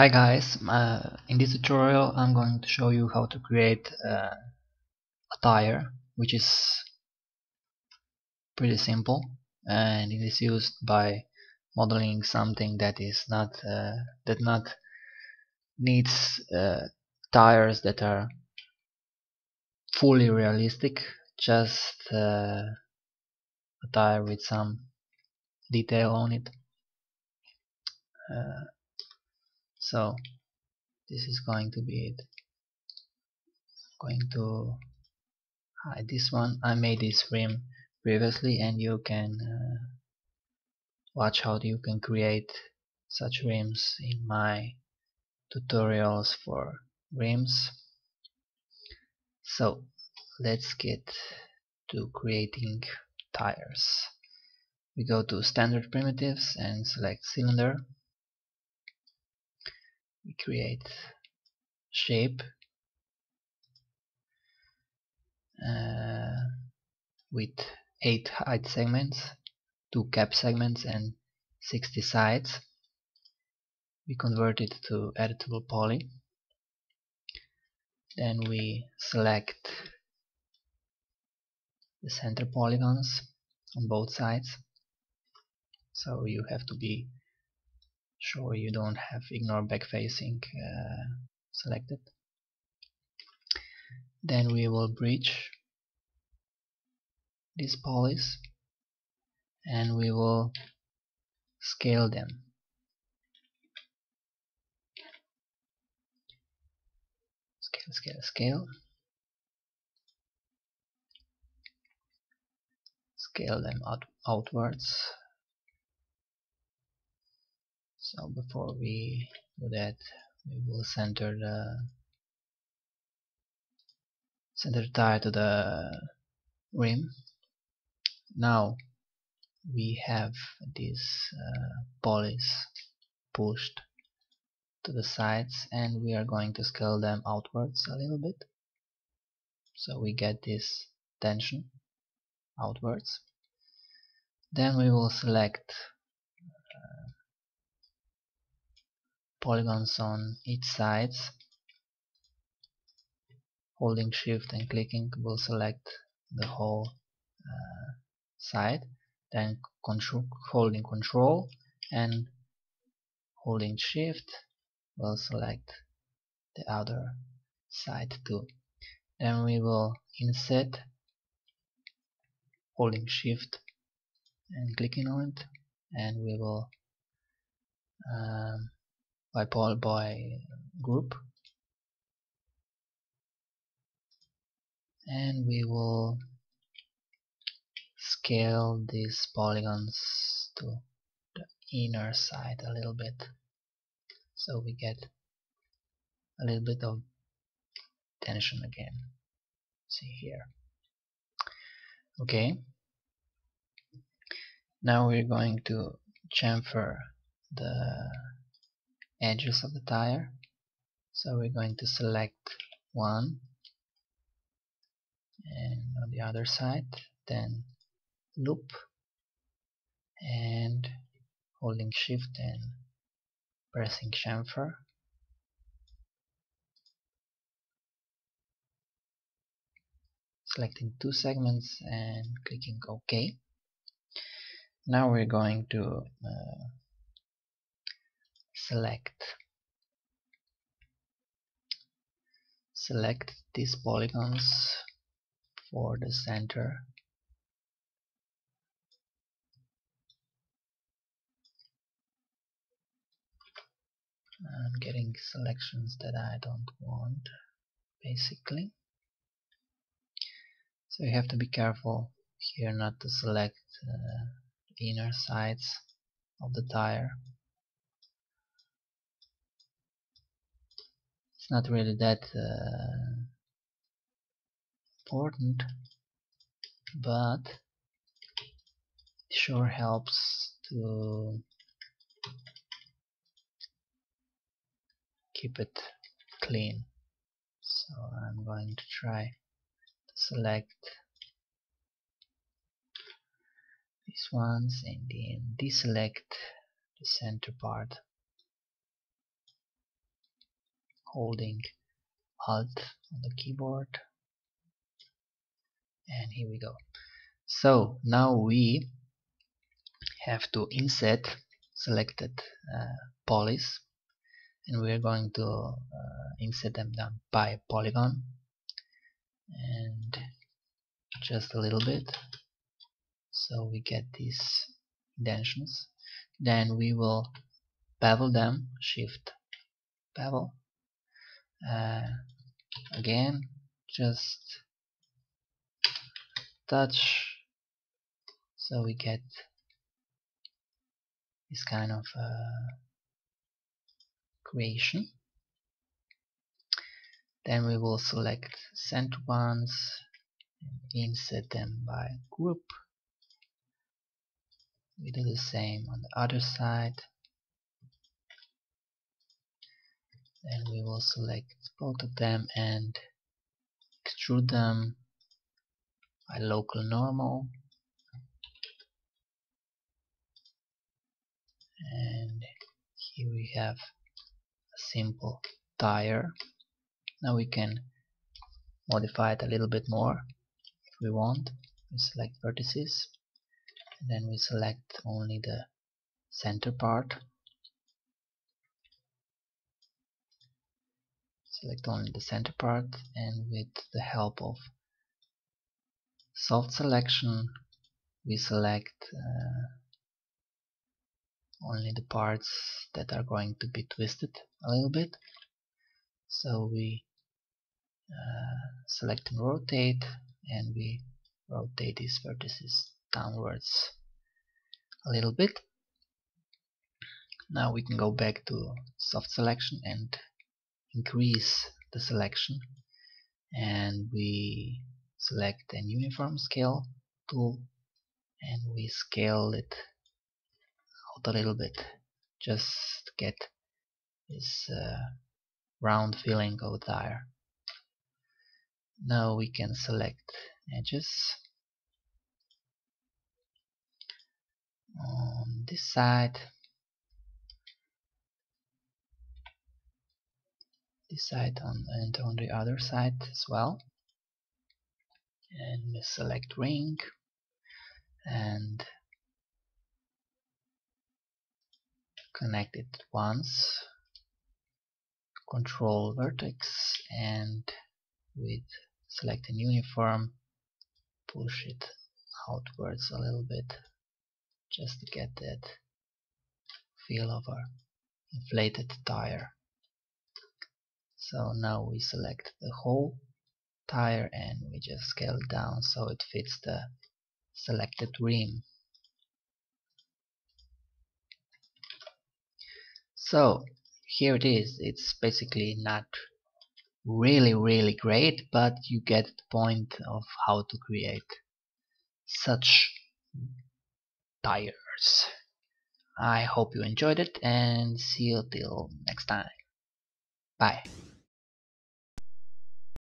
Hi guys, uh, in this tutorial I'm going to show you how to create uh, a tire which is pretty simple and it is used by modeling something that is not uh, that not needs uh, tires that are fully realistic just uh, a tire with some detail on it. Uh, so this is going to be it. Going to hide this one. I made this rim previously and you can uh, watch how you can create such rims in my tutorials for rims so let's get to creating tires. We go to standard primitives and select cylinder we create shape uh, with 8 height segments 2 cap segments and 60 sides. We convert it to editable poly. Then we select the center polygons on both sides. So you have to be sure you don't have ignore backfacing uh, selected. Then we will bridge these polys and we will scale them. Scale scale scale. Scale them out outwards so before we do that we will center the center tire to the rim. Now we have these uh, polys pushed to the sides and we are going to scale them outwards a little bit. So we get this tension outwards. Then we will select polygons on each sides holding shift and clicking will select the whole uh, side. Then control, holding control and holding shift will select the other side too. Then we will inset holding shift and clicking on it. And we will um, by poly by group. And we will scale these polygons to the inner side a little bit. So we get a little bit of tension again. See here. Okay. Now we're going to chamfer the edges of the tire. So we're going to select one. And on the other side then loop. And holding shift and pressing chamfer. Selecting two segments and clicking OK. Now we're going to uh, select select these polygons for the center. I'm getting selections that I don't want basically. So you have to be careful here not to select uh, inner sides of the tire not really that uh, important but it sure helps to keep it clean. So I'm going to try to select these ones and then deselect the center part holding alt on the keyboard. And here we go. So now we have to inset selected uh, polys and we're going to uh, inset them down by polygon. And just a little bit. So we get these indentions. Then we will bevel them shift bevel uh, again just touch. So we get this kind of uh, creation. Then we will select center ones and insert them by group. We do the same on the other side then we will select both of them and extrude them by local normal. And here we have a simple tire. Now we can modify it a little bit more if we want. We select vertices and then we select only the center part select only the center part and with the help of soft selection we select uh, only the parts that are going to be twisted a little bit. So we uh, select and rotate and we rotate these vertices downwards a little bit. Now we can go back to soft selection and increase the selection and we select an uniform scale tool and we scale it out a little bit just get this uh, round feeling of tire. Now we can select edges. On this side this side on, and on the other side as well. And select ring. And connect it once. Control vertex. And with select a uniform push it outwards a little bit just to get that feel of a inflated tire so now we select the whole tire and we just scale it down so it fits the selected rim. So here it is. It's basically not really really great but you get the point of how to create such tires. I hope you enjoyed it and see you till next time. Bye